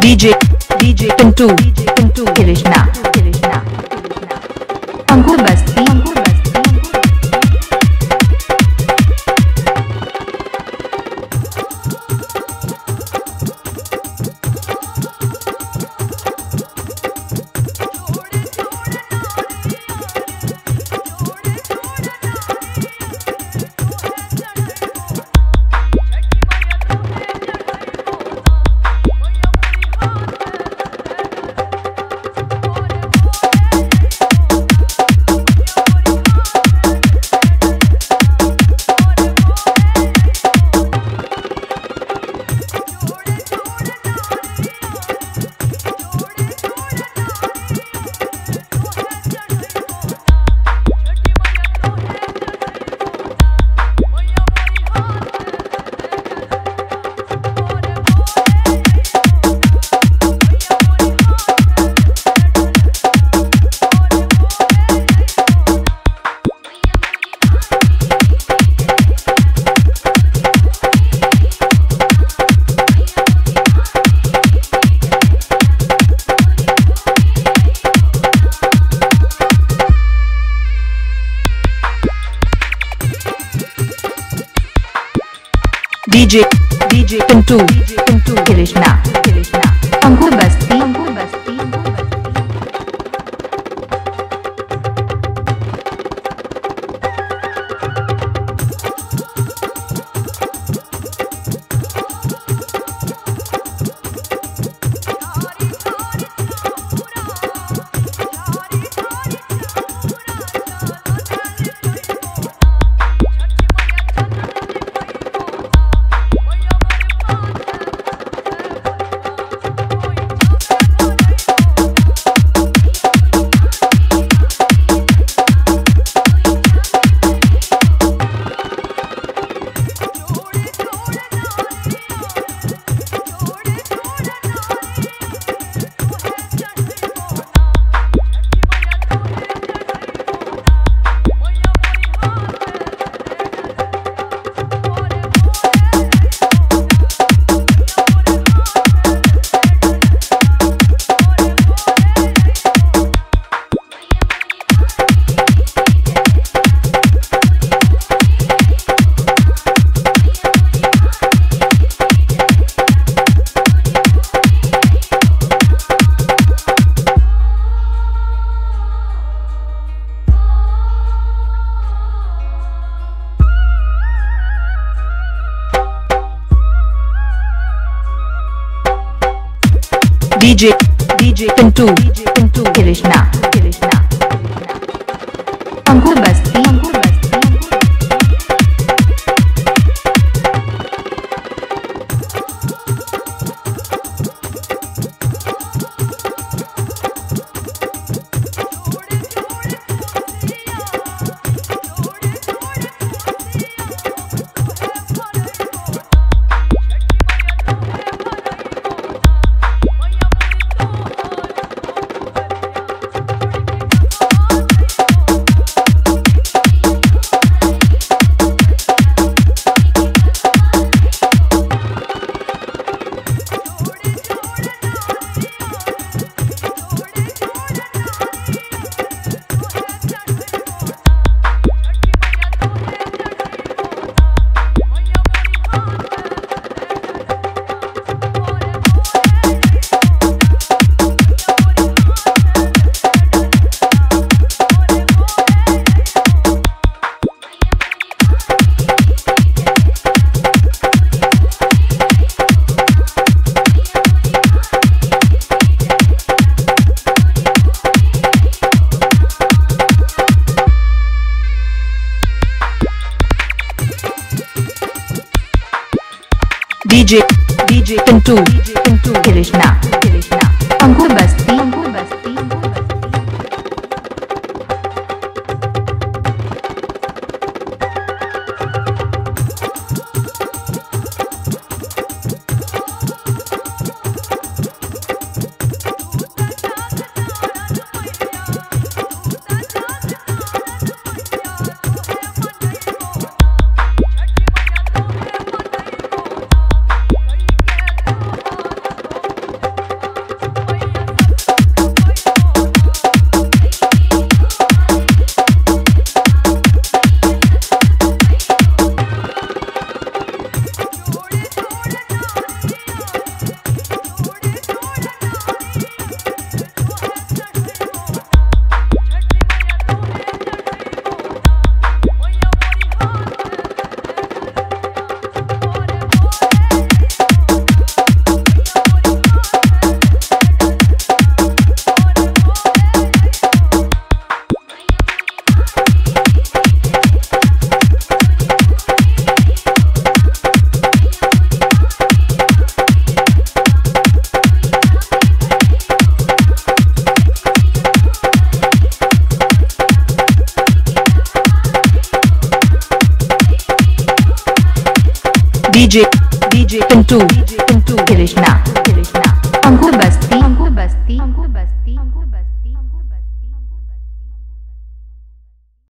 DJ DJ Pintu Pintu Krishna Pintu DJ Pintu Krishna Krishna Ankur Ankur DJ DJ Pintu Krishna. Krishna. Ankur DJ Pintu Krishna Krishna Ankur Basti Ankur Basti DJ DJ Pintu Pintu Krishna Krishna Ankur Basti